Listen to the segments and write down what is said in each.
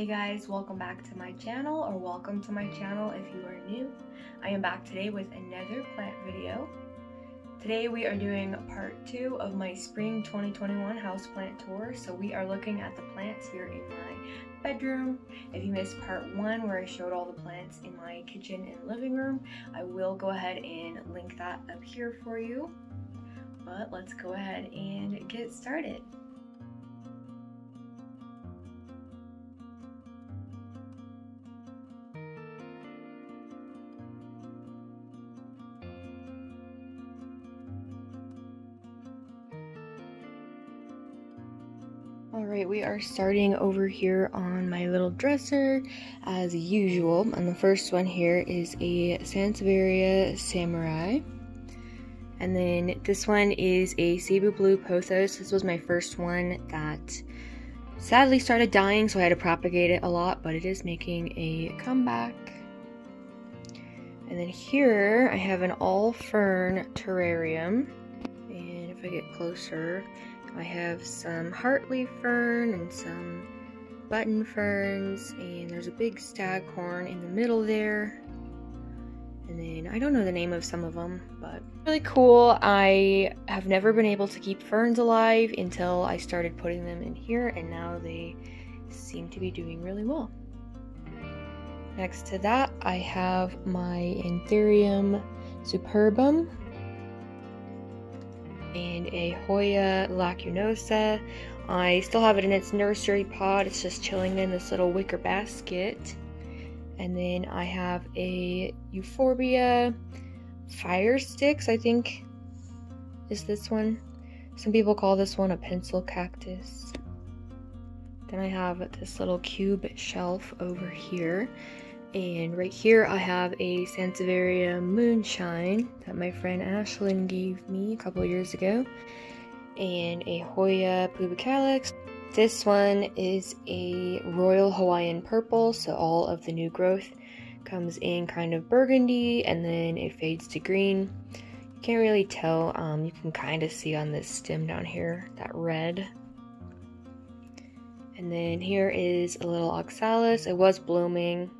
Hey guys, welcome back to my channel or welcome to my channel if you are new. I am back today with another plant video. Today we are doing part two of my spring 2021 houseplant tour. So we are looking at the plants here in my bedroom. If you missed part one where I showed all the plants in my kitchen and living room, I will go ahead and link that up here for you. But let's go ahead and get started. Alright, we are starting over here on my little dresser as usual. And the first one here is a Sansevieria Samurai. And then this one is a Cebu Blue Pothos. This was my first one that sadly started dying, so I had to propagate it a lot, but it is making a comeback. And then here I have an all fern terrarium. And if I get closer, I have some heartleaf fern and some button ferns, and there's a big staghorn in the middle there. And then I don't know the name of some of them, but really cool. I have never been able to keep ferns alive until I started putting them in here, and now they seem to be doing really well. Next to that, I have my Anthurium superbum, and a Hoya lacunosa. I still have it in its nursery pot. It's just chilling in this little wicker basket. And then I have a Euphorbia fire sticks, I think is this one. Some people call this one a pencil cactus. Then I have this little cube shelf over here. And right here I have a Sansevieria Moonshine that my friend Ashlyn gave me a couple years ago. And a Hoya pubicalyx. This one is a Royal Hawaiian Purple, so all of the new growth comes in kind of burgundy and then it fades to green. You can't really tell, um, you can kind of see on this stem down here, that red. And then here is a little oxalis. It was blooming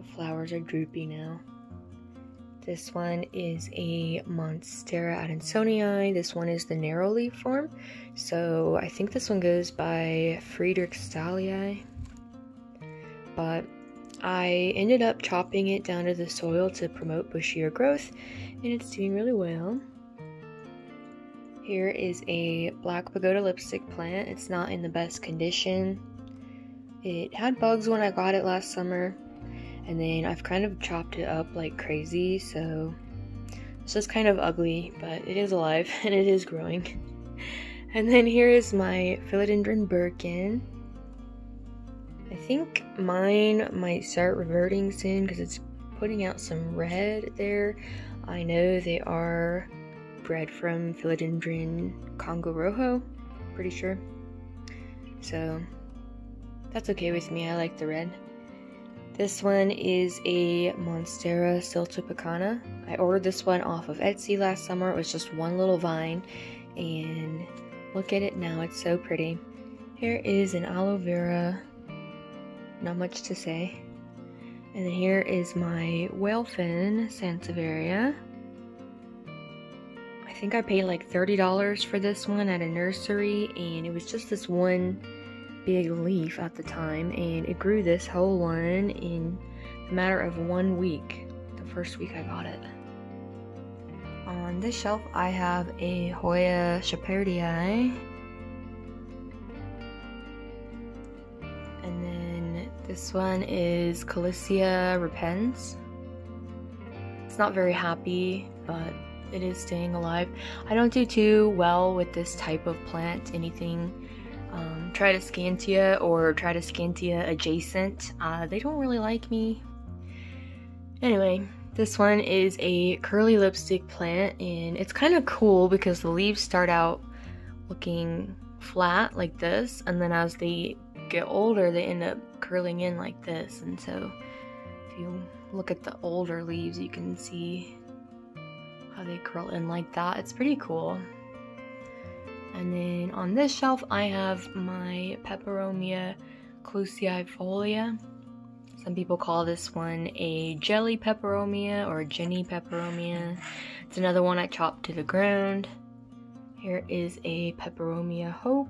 the flowers are droopy now. This one is a Monstera adansonii. This one is the narrow leaf form. So I think this one goes by Friedrichsthalii. But I ended up chopping it down to the soil to promote bushier growth, and it's doing really well. Here is a black pagoda lipstick plant. It's not in the best condition. It had bugs when I got it last summer, and then I've kind of chopped it up like crazy, so it's just kind of ugly, but it is alive and it is growing. And then here is my philodendron Birkin. I think mine might start reverting soon because it's putting out some red there. I know they are bred from philodendron Congo Rojo, pretty sure. So that's okay with me, I like the red. This one is a Monstera Siltepecana. I ordered this one off of Etsy last summer. It was just one little vine, and look at it now. It's so pretty. Here is an aloe vera. Not much to say. And then here is my whalefin Sansevieria. I think I paid like $30 for this one at a nursery, and it was just this one big leaf at the time, and it grew this whole one in a matter of one week, the first week I got it. On this shelf, I have a Hoya Shepherdii. And then this one is Callisia repens. It's not very happy, but it is staying alive. I don't do too well with this type of plant, anything Tradescantia or Tradescantia adjacent. Uh, they don't really like me. Anyway, this one is a curly lipstick plant and it's kind of cool because the leaves start out looking flat like this and then as they get older they end up curling in like this and so if you look at the older leaves you can see how they curl in like that. It's pretty cool. And then on this shelf, I have my Peperomia clusiifolia. Some people call this one a jelly peperomia or Jenny peperomia. It's another one I chopped to the ground. Here is a peperomia hope.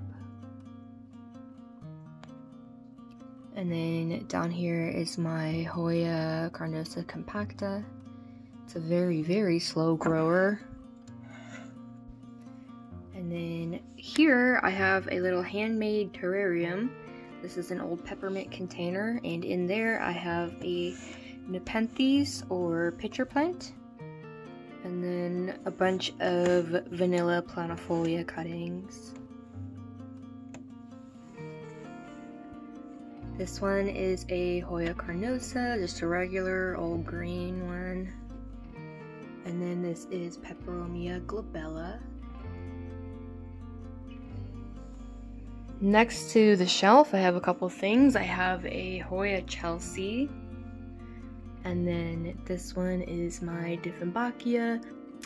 And then down here is my Hoya carnosa compacta. It's a very, very slow grower. Then here I have a little handmade terrarium. This is an old peppermint container, and in there I have a Nepenthes or pitcher plant, and then a bunch of vanilla planifolia cuttings. This one is a Hoya carnosa, just a regular old green one. And then this is Peperomia glabella. Next to the shelf, I have a couple things. I have a Hoya Chelsea, and then this one is my Dieffenbachia.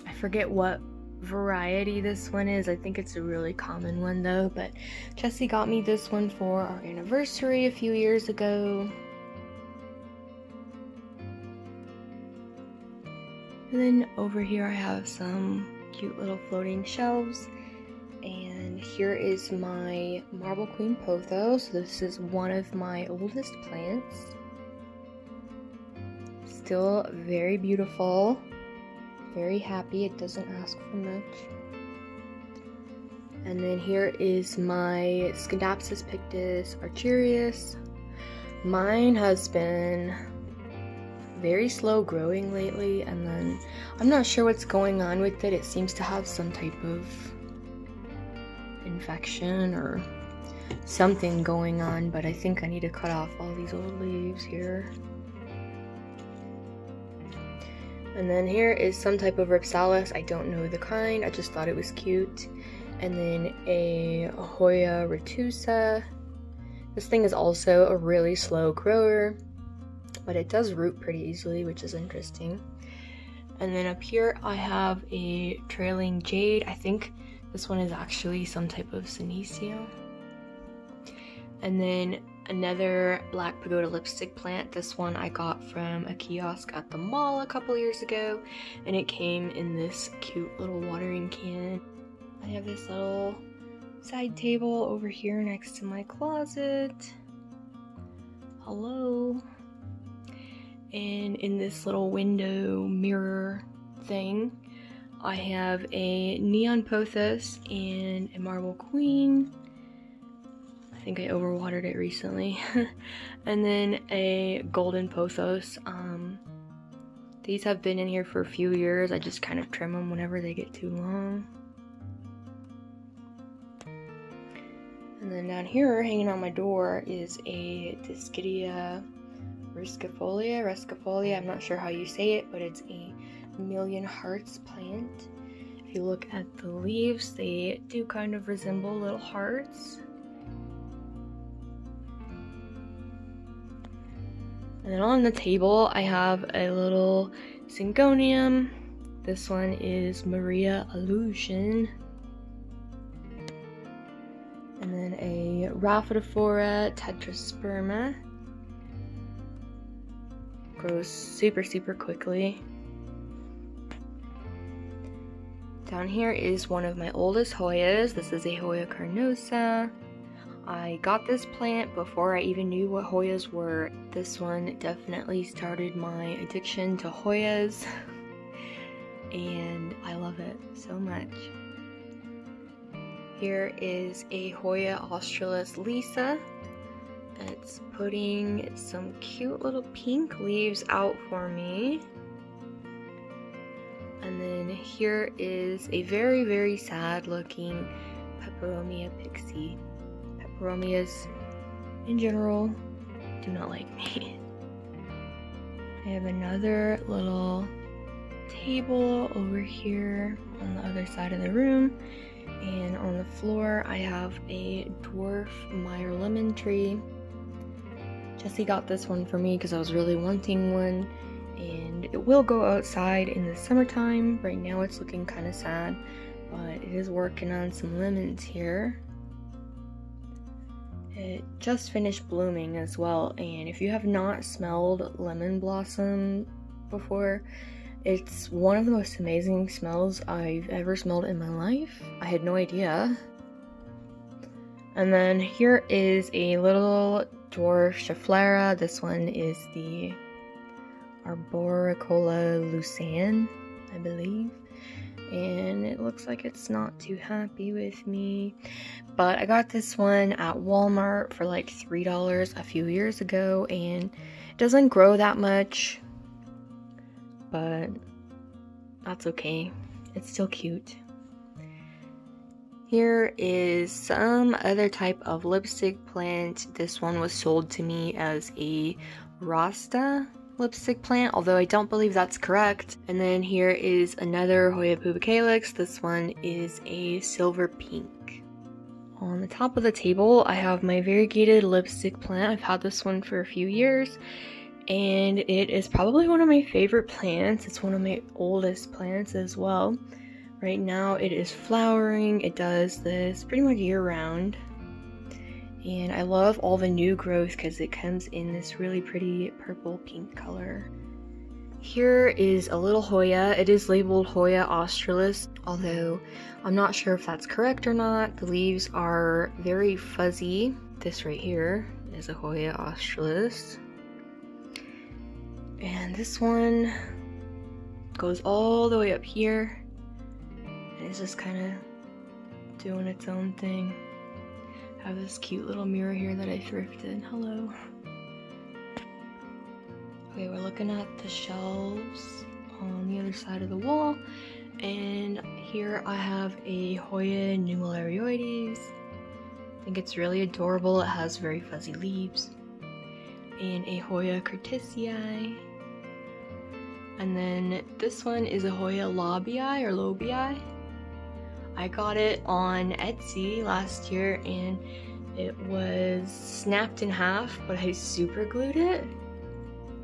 I forget what variety this one is. I think it's a really common one though, but Jesse got me this one for our anniversary a few years ago. And then over here I have some cute little floating shelves here is my Marble Queen Pothos. This is one of my oldest plants. Still very beautiful, very happy, it doesn't ask for much. And then here is my Scindapsus pictus argyraeus. Mine has been very slow growing lately, and then I'm not sure what's going on with it. It seems to have some type of infection or something going on, but I think I need to cut off all these old leaves here. And then here is some type of Rhipsalis. I don't know the kind, I just thought it was cute. And then a Hoya retusa. This thing is also a really slow grower, but it does root pretty easily, which is interesting. And then up here I have a trailing jade. I think this one is actually some type of Senecio. And then another black pagoda lipstick plant. This one I got from a kiosk at the mall a couple years ago, and it came in this cute little watering can. I have this little side table over here next to my closet. Hello. And in this little window mirror thing, I have a Neon Pothos and a Marble Queen. I think I overwatered it recently. and then a Golden Pothos. Um, these have been in here for a few years. I just kind of trim them whenever they get too long. And then down here, hanging on my door, is a Dischidia riscifolia. Riscifolia, I'm not sure how you say it, but it's a million hearts plant. If you look at the leaves, they do kind of resemble little hearts. And then on the table, I have a little syngonium. This one is Maria Illusion. And then a Rhaphidophora tetrasperma. Grows super, super quickly. Down here is one of my oldest Hoyas. This is a Hoya carnosa. I got this plant before I even knew what Hoyas were. This one definitely started my addiction to Hoyas, and I love it so much. Here is a Hoya australis lisa. It's putting some cute little pink leaves out for me. Here is a very, very sad looking Peperomia pixie. Peperomias, in general, do not like me. I have another little table over here on the other side of the room. And on the floor, I have a dwarf Meyer lemon tree. Jesse got this one for me because I was really wanting one and it will go outside in the summertime. Right now it's looking kind of sad, but it is working on some lemons here. It just finished blooming as well, and if you have not smelled lemon blossom before, it's one of the most amazing smells I've ever smelled in my life. I had no idea. And then here is a little dwarf Schefflera. This one is the Arboricola Lucerne, I believe. And it looks like it's not too happy with me. But I got this one at Walmart for like $3 a few years ago, and it doesn't grow that much but that's okay. It's still cute. Here is some other type of lipstick plant. This one was sold to me as a Rasta lipstick plant, although I don't believe that's correct. And then here is another Hoya pubicalyx. This one is a silver pink. On the top of the table, I have my variegated lipstick plant. I've had this one for a few years and it is probably one of my favorite plants. It's one of my oldest plants as well. Right now it is flowering. It does this pretty much year round. And I love all the new growth because it comes in this really pretty purple pink color. Here is a little Hoya. It is labeled Hoya australis, although I'm not sure if that's correct or not. The leaves are very fuzzy. This right here is a Hoya australis. And this one goes all the way up here. And it's just kind of doing its own thing. I have this cute little mirror here that I thrifted. Hello. Okay, we're looking at the shelves on the other side of the wall. And here I have a Hoya nummularioides. I think it's really adorable. It has very fuzzy leaves. And a Hoya curtisii. And then this one is a Hoya lobii or lobii. I got it on Etsy last year and it was snapped in half, but I super glued it.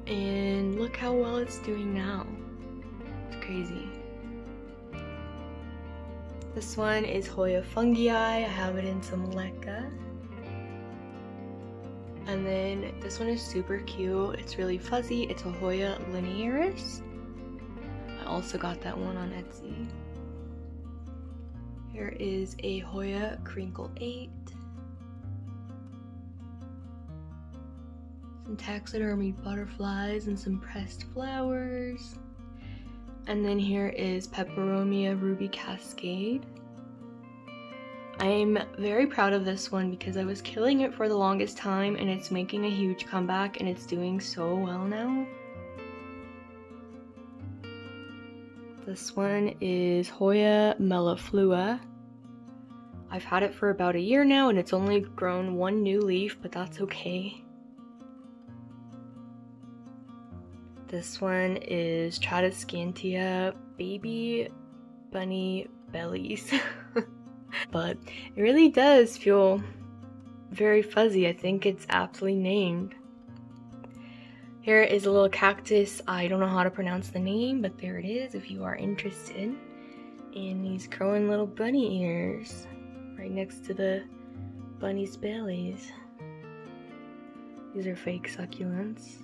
And look how well it's doing now. It's crazy. This one is Hoya fungii. I have it in some leca. And then this one is super cute. It's really fuzzy. It's a Hoya linearis. I also got that one on Etsy. Here is a Hoya Crinkle 8. Some taxidermy butterflies and some pressed flowers. And then here is Peperomia Ruby Cascade. I'm very proud of this one because I was killing it for the longest time and it's making a huge comeback and it's doing so well now. This one is Hoya melliflua. I've had it for about a year now and it's only grown one new leaf, but that's okay. This one is Tradescantia baby bunny bellies. but it really does feel very fuzzy. I think it's aptly named. Here is a little cactus. I don't know how to pronounce the name, but there it is if you are interested. in these growing little bunny ears right next to the bunny's bellies. These are fake succulents.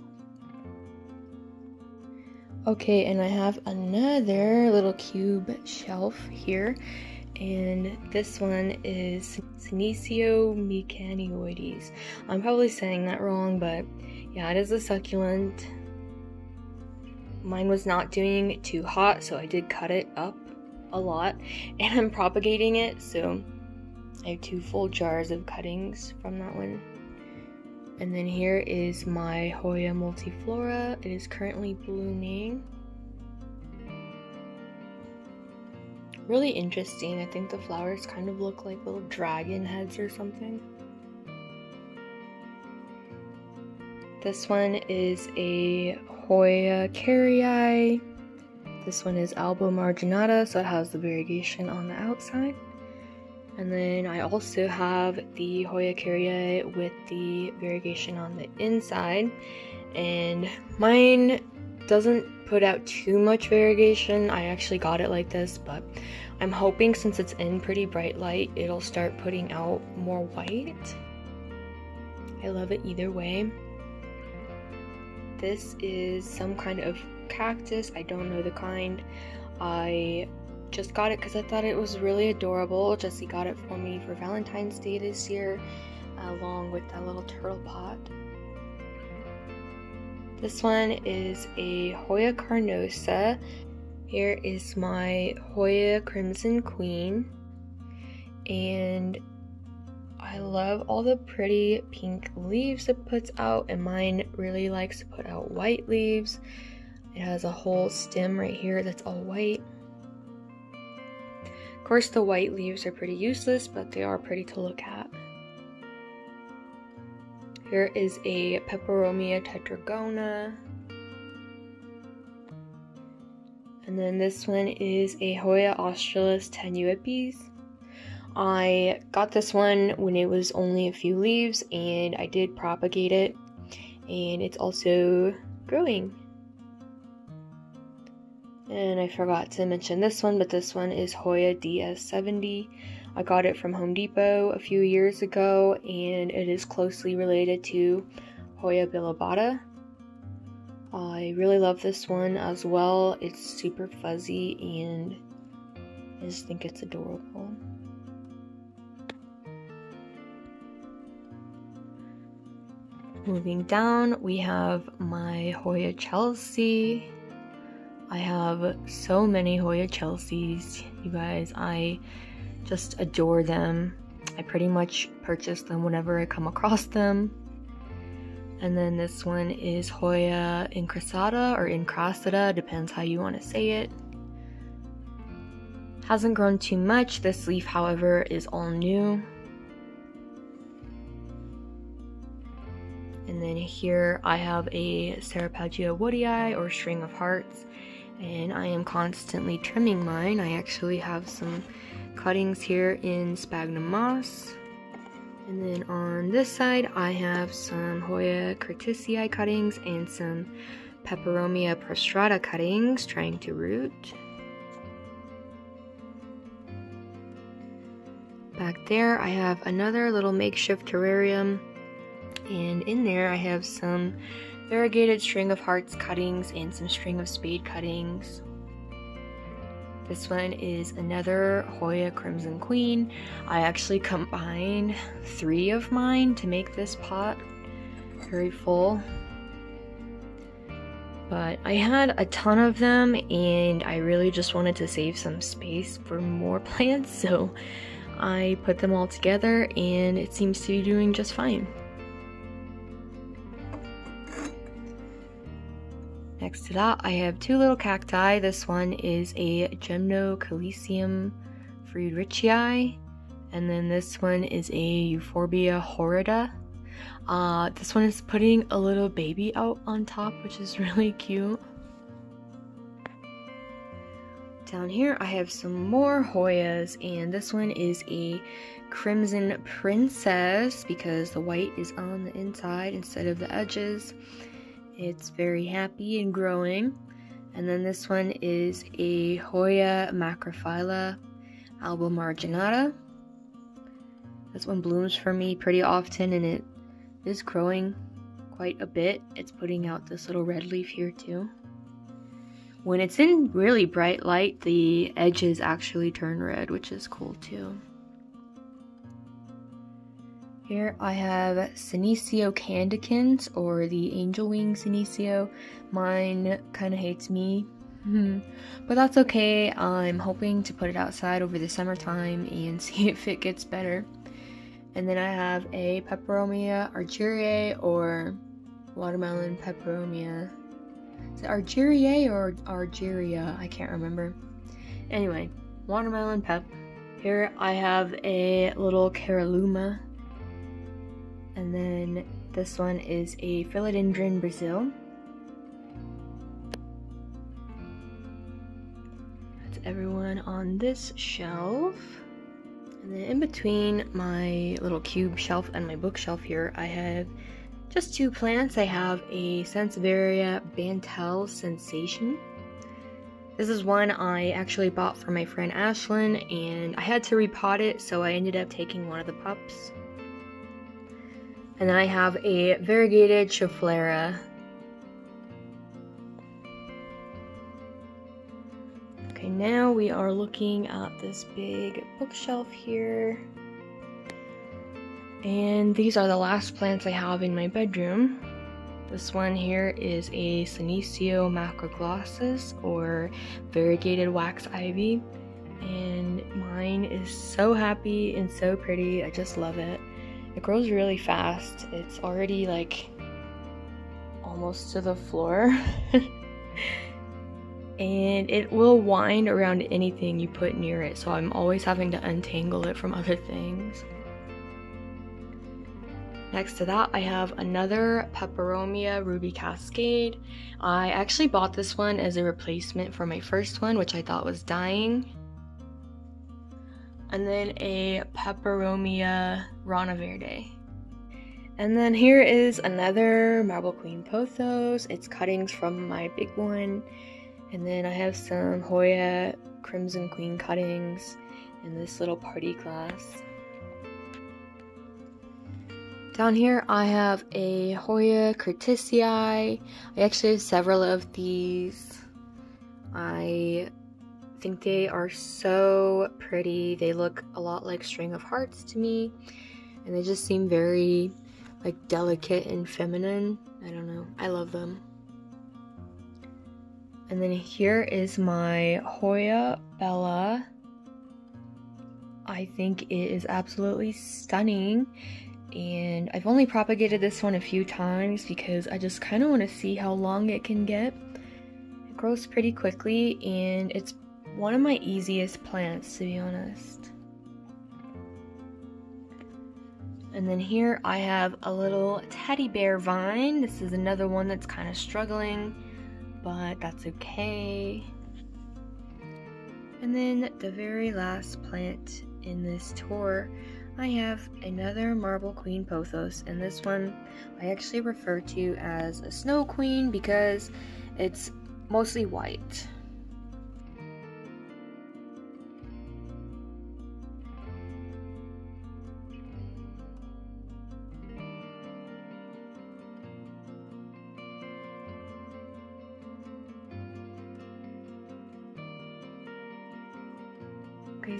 Okay, and I have another little cube shelf here and this one is Senecio mecanioides. I'm probably saying that wrong, but yeah, it is a succulent. Mine was not doing too hot, so I did cut it up a lot, and I'm propagating it, so I have two full jars of cuttings from that one. And then here is my Hoya multiflora. It is currently blooming. really interesting. I think the flowers kind of look like little dragon heads or something. This one is a Hoya kerrii. This one is Alba marginata, so it has the variegation on the outside. And then I also have the Hoya kerrii with the variegation on the inside. And mine doesn't put out too much variegation. I actually got it like this, but I'm hoping since it's in pretty bright light, it'll start putting out more white. I love it either way. This is some kind of cactus. I don't know the kind. I just got it because I thought it was really adorable. Jesse got it for me for Valentine's Day this year, along with that little turtle pot. This one is a Hoya carnosa. Here is my Hoya Crimson Queen. And I love all the pretty pink leaves it puts out, and mine really likes to put out white leaves. It has a whole stem right here that's all white. Of course, the white leaves are pretty useless, but they are pretty to look at. Here is a Peperomia tetragona. And then this one is a Hoya australis tenuipes. I got this one when it was only a few leaves and I did propagate it and it's also growing. And I forgot to mention this one, but this one is Hoya DS70. I got it from Home Depot a few years ago, and it is closely related to Hoya bilobata. I really love this one as well. It's super fuzzy, and I just think it's adorable. Moving down, we have my Hoya Chelsea. I have so many Hoya Chelseas, you guys. I just adore them. I pretty much purchase them whenever I come across them. And then this one is Hoya incrusata or incrustata, depends how you want to say it. Hasn't grown too much. This leaf, however, is all new. Here I have a Ceropegia woodii or string of hearts, and I am constantly trimming mine. I actually have some cuttings here in sphagnum moss. And then on this side, I have some Hoya curtisii cuttings and some Peperomia prostrata cuttings trying to root. Back there, I have another little makeshift terrarium. And in there, I have some variegated string of hearts cuttings and some string of spade cuttings. This one is another Hoya Crimson Queen. I actually combined three of mine to make this pot very full. But I had a ton of them and I really just wanted to save some space for more plants, so I put them all together and it seems to be doing just fine. Next to that, I have two little cacti. This one is a Gymnocalycium friedrichii, and then this one is a Euphorbia horrida. Uh, this one is putting a little baby out on top, which is really cute. Down here, I have some more Hoyas, and this one is a Crimson Princess because the white is on the inside instead of the edges. It's very happy and growing. And then this one is a Hoya macrophylla alba marginata. This one blooms for me pretty often and it is growing quite a bit. It's putting out this little red leaf here too. When it's in really bright light, the edges actually turn red, which is cool too. Here I have Senecio candicans or the angel wing Senecio. Mine kind of hates me, hmm. but that's okay. I'm hoping to put it outside over the summertime and see if it gets better. And then I have a Peperomia argyriae or watermelon peperomia. Is it argyriae or argyria? I can't remember. Anyway, watermelon pep. Here I have a little caralluma and then this one is a Philodendron Brazil. That's everyone on this shelf. And then in between my little cube shelf and my bookshelf here, I have just two plants. I have a Sansevieria Bantel Sensation. This is one I actually bought for my friend Ashlyn, and I had to repot it, so I ended up taking one of the pups And then I have a variegated Schefflera. Okay, now we are looking at this big bookshelf here. And these are the last plants I have in my bedroom. This one here is a Senecio macroglossus or variegated wax ivy. And mine is so happy and so pretty. I just love it. It grows really fast. It's already like almost to the floor. and it will wind around anything you put near it, so I'm always having to untangle it from other things. Next to that, I have another Peperomia Ruby Cascade. I actually bought this one as a replacement for my first one, which I thought was dying. And then a Peperomia Rana Verde. And then here is another Marble Queen Pothos. It's cuttings from my big one. And then I have some Hoya Crimson Queen cuttings in this little party glass. Down here I have a Hoya Curtisii. I actually have several of these. I think they are so pretty. They look a lot like string of hearts to me. And they just seem very like delicate and feminine. I don't know. I love them. And then here is my Hoya Bella. I think it is absolutely stunning and I've only propagated this one a few times because I just kind of want to see how long it can get. It grows pretty quickly and it's one of my easiest plants to be honest. And then here I have a little teddy bear vine. This is another one that's kind of struggling, but that's okay. And then the very last plant in this tour I have another Marble Queen Pothos, and this one I actually refer to as a Snow Queen because it's mostly white.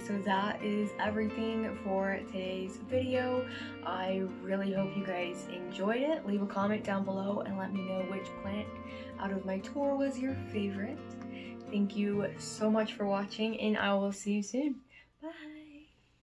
So that is everything for today's video. I really hope you guys enjoyed it. Leave a comment down below and let me know which plant out of my tour was your favorite. Thank you so much for watching and I will see you soon. Bye!